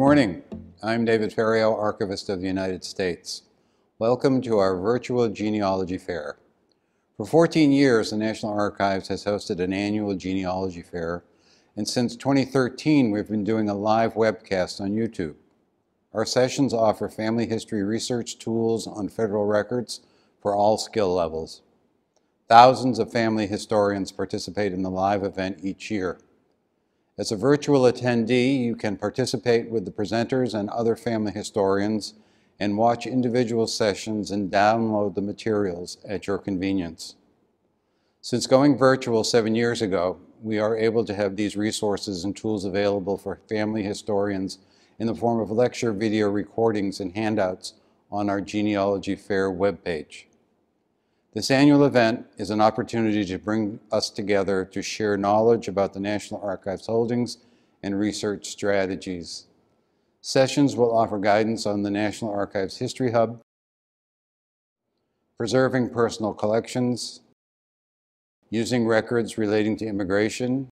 morning. I'm David Ferriero, Archivist of the United States. Welcome to our virtual genealogy fair. For 14 years, the National Archives has hosted an annual genealogy fair, and since 2013, we've been doing a live webcast on YouTube. Our sessions offer family history research tools on federal records for all skill levels. Thousands of family historians participate in the live event each year. As a virtual attendee, you can participate with the presenters and other family historians and watch individual sessions and download the materials at your convenience. Since going virtual seven years ago, we are able to have these resources and tools available for family historians in the form of lecture video recordings and handouts on our Genealogy Fair webpage. This annual event is an opportunity to bring us together to share knowledge about the National Archives holdings and research strategies. Sessions will offer guidance on the National Archives History Hub, preserving personal collections, using records relating to immigration,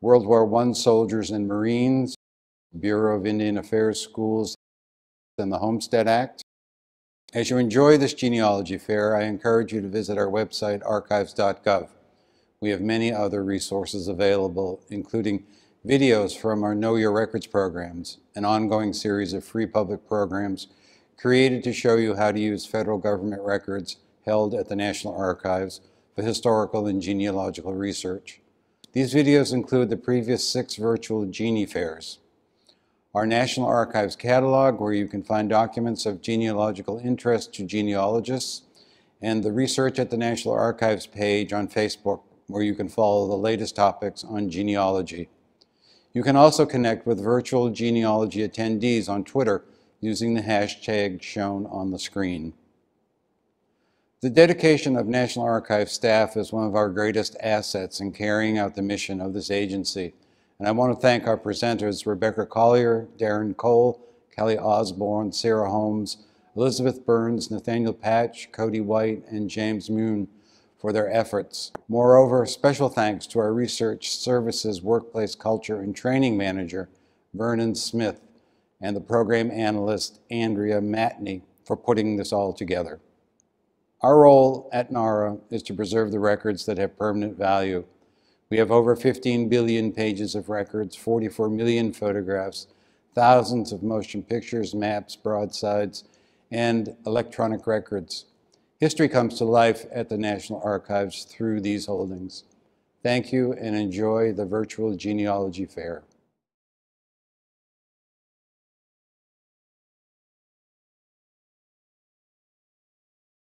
World War I soldiers and Marines, Bureau of Indian Affairs schools, and the Homestead Act, as you enjoy this genealogy fair, I encourage you to visit our website, archives.gov. We have many other resources available, including videos from our Know Your Records programs, an ongoing series of free public programs created to show you how to use federal government records held at the National Archives for historical and genealogical research. These videos include the previous six virtual Genie fairs our National Archives catalog, where you can find documents of genealogical interest to genealogists, and the Research at the National Archives page on Facebook, where you can follow the latest topics on genealogy. You can also connect with virtual genealogy attendees on Twitter using the hashtag shown on the screen. The dedication of National Archives staff is one of our greatest assets in carrying out the mission of this agency. And I want to thank our presenters, Rebecca Collier, Darren Cole, Kelly Osborne, Sarah Holmes, Elizabeth Burns, Nathaniel Patch, Cody White, and James Moon for their efforts. Moreover, special thanks to our Research Services Workplace Culture and Training Manager, Vernon Smith, and the program analyst, Andrea Matney, for putting this all together. Our role at NARA is to preserve the records that have permanent value we have over 15 billion pages of records, 44 million photographs, thousands of motion pictures, maps, broadsides, and electronic records. History comes to life at the National Archives through these holdings. Thank you and enjoy the virtual genealogy fair.